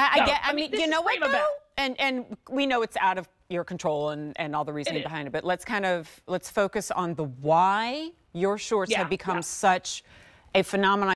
I, I get. I, I mean, mean, you know what though, and and we know it's out of your control and and all the reasoning it behind it. But let's kind of let's focus on the why your shorts Yeah, have become yeah. such a phenomenon.